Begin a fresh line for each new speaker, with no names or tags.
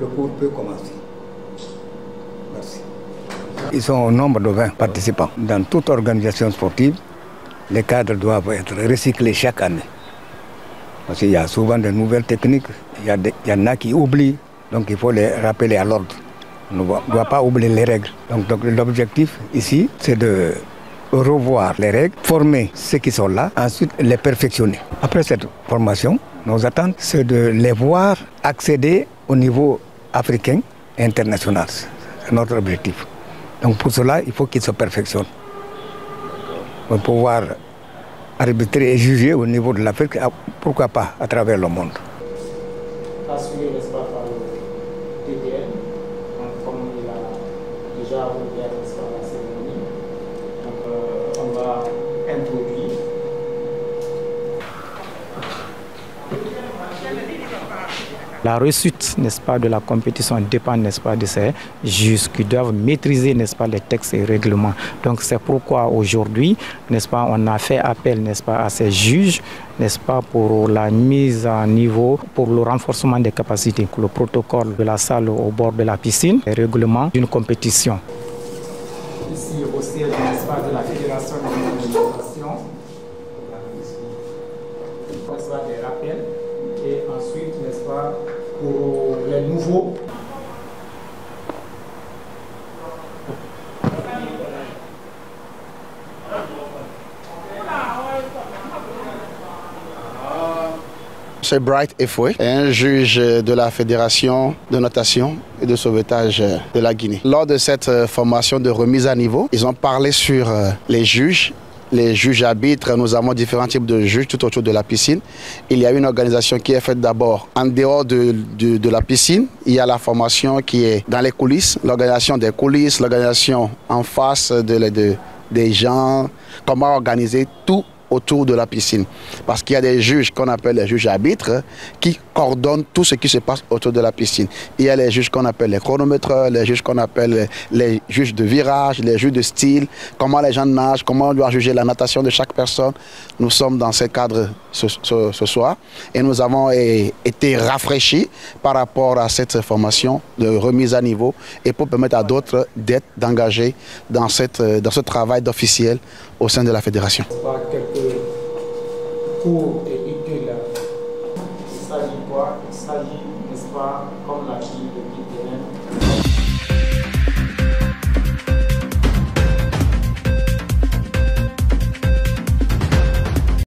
le cours peut commencer. Merci. Ils sont au nombre de 20 participants. Dans toute organisation sportive, les cadres doivent être recyclés chaque année. Parce qu'il y a souvent de nouvelles techniques, il y, en a qui oublient, donc il faut les rappeler à l'ordre. On ne doit pas oublier les règles. Donc l'objectif ici, c'est de revoir les règles, former ceux qui sont là, ensuite les perfectionner. Après cette formation, nos attentes, c'est de les voir accéder au niveau africain et international. C'est notre objectif. Donc pour cela, il faut qu'ils se perfectionnent. Pour pouvoir arbitrer et juger au niveau de l'Afrique, pourquoi pas à travers le monde.
On va introduire.
La réussite, n'est-ce pas, de la compétition dépend, n'est-ce pas, de ces juges qui doivent maîtriser, les textes et règlements. Donc c'est pourquoi aujourd'hui, n'est-ce pas, on a fait appel, n'est-ce pas, à ces juges, n'est-ce pas, pour la mise à niveau, pour le renforcement des capacités, le protocole de la salle au bord de la piscine, les règlements d'une compétition.
Ici au n'est-ce pas, de la Fédération des rappels, et ensuite, n'est-ce pas,
C'est Bright Efoué, un juge de la Fédération de notation et de sauvetage de la Guinée. Lors de cette formation de remise à niveau, ils ont parlé sur les juges les juges arbitres, nous avons différents types de juges tout autour de la piscine. Il y a une organisation qui est faite d'abord en dehors de, de, la piscine. Il y a la formation qui est dans les coulisses, l'organisation des coulisses, l'organisation en face de, des gens, comment organiser tout autour de la piscine. Parce qu'il y a des juges qu'on appelle les juges arbitres qui coordonnent tout ce qui se passe autour de la piscine. Il y a les juges qu'on appelle les chronomètres, les juges qu'on appelle les juges de virage, les juges de style, comment les gens nagent, comment on doit juger la natation de chaque personne. Nous sommes dans ce cadre ce, soir et nous avons été rafraîchis par rapport à cette formation de remise à niveau et pour permettre à d'autres d'être, d'engager dans, cette, dans ce travail d'officiel au sein de la fédération.
Cours et études. Il s'agit quoi? Il s'agit, n'est-ce pas, comme l'a dit le guide